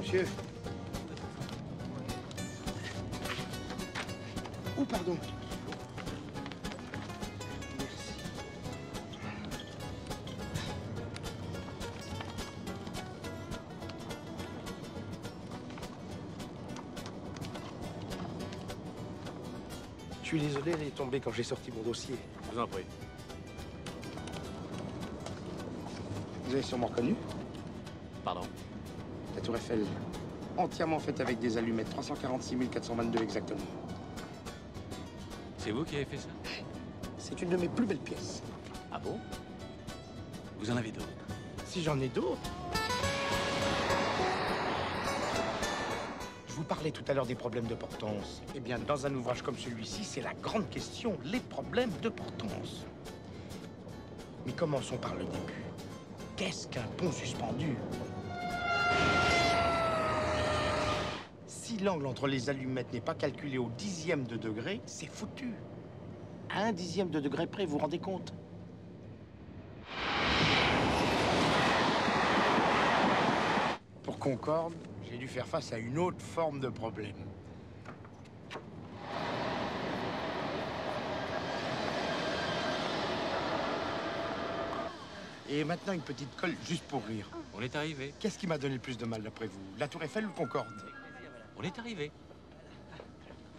monsieur. Oh, pardon. Merci. Je suis désolé, elle est tombée quand j'ai sorti mon dossier. Je vous en prie. Vous avez sûrement reconnu Pardon la Tour Eiffel. Entièrement faite avec des allumettes. 346 422 exactement. C'est vous qui avez fait ça? C'est une de mes plus belles pièces. Ah bon? Vous en avez d'autres? Si j'en ai d'autres. Je vous parlais tout à l'heure des problèmes de portance. Eh bien, dans un ouvrage comme celui-ci, c'est la grande question, les problèmes de portance. Mais commençons par le début. Qu'est-ce qu'un pont suspendu? L'angle entre les allumettes n'est pas calculé au dixième de degré, c'est foutu. À un dixième de degré près, vous vous rendez compte? Pour Concorde, j'ai dû faire face à une autre forme de problème. Et maintenant, une petite colle juste pour rire. On est arrivé. Qu'est-ce qui m'a donné le plus de mal d'après vous? La Tour Eiffel ou Concorde? On est arrivé.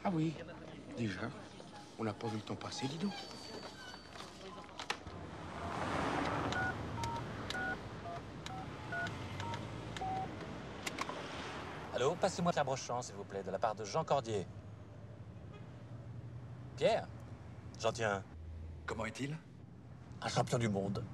Ah oui, déjà. On n'a pas vu le temps passer, dis donc. Allô, passez-moi la brochant, s'il vous plaît, de la part de Jean Cordier. Pierre? J'en tiens. Comment est-il? Un champion du monde.